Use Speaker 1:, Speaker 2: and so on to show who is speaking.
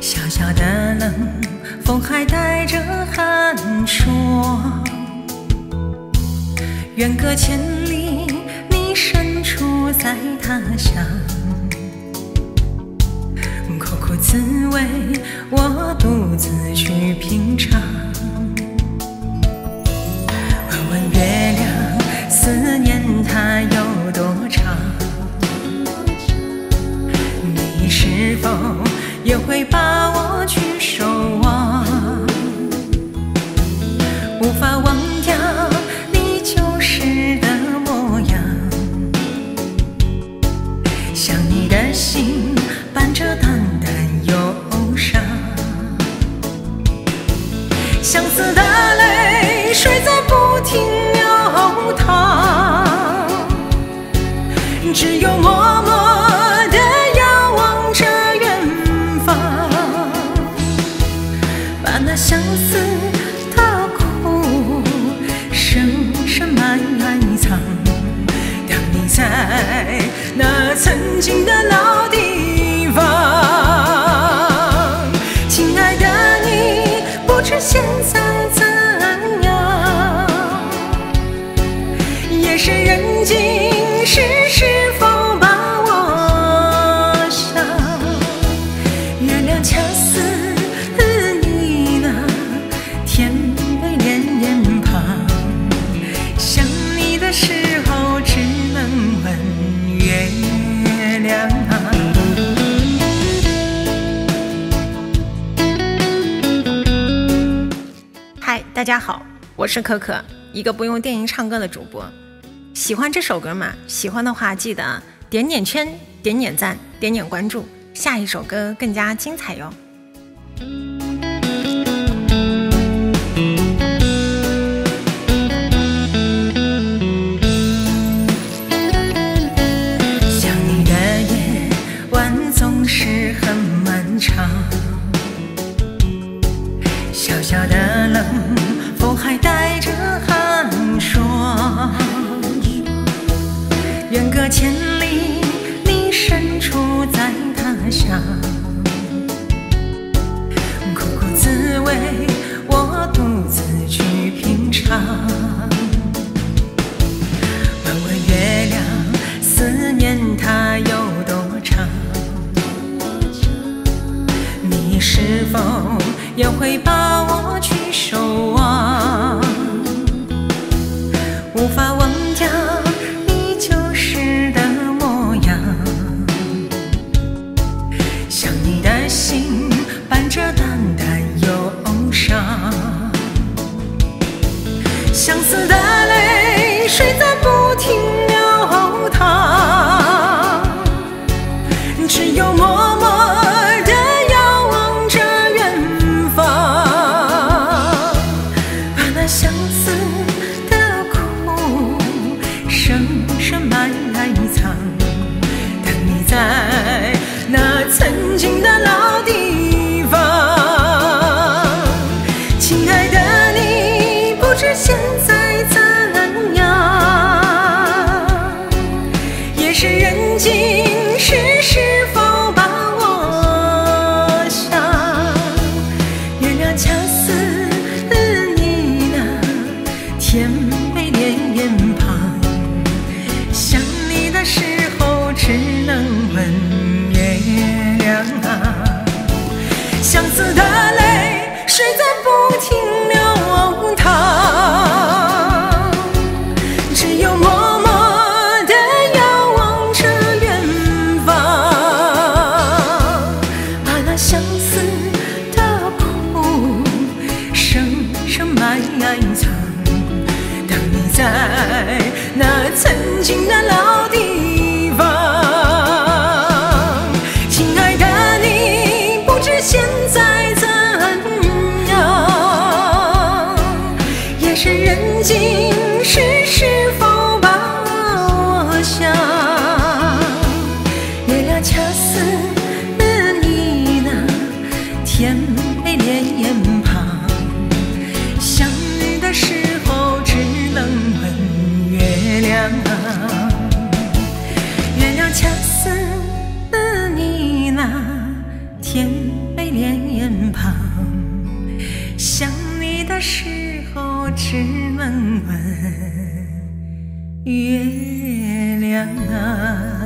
Speaker 1: 小小的冷风还带着寒霜，远隔千里，你身处在他乡，苦苦滋味我独自去品尝。只有梦想你的时候只能问月亮。
Speaker 2: 嗨，大家好，我是可可，一个不用电音唱歌的主播。喜欢这首歌吗？喜欢的话，记得点点圈、点点赞、点点关注，下一首歌更加精彩哟。
Speaker 1: 无法忘掉你旧时的模样。想你的心伴着淡淡忧伤相思的藏.最难藏等你在那曾经的老地方亲爱的你不知现在怎样夜深人静时是否把我想。旁，想你的时候只能问月亮啊。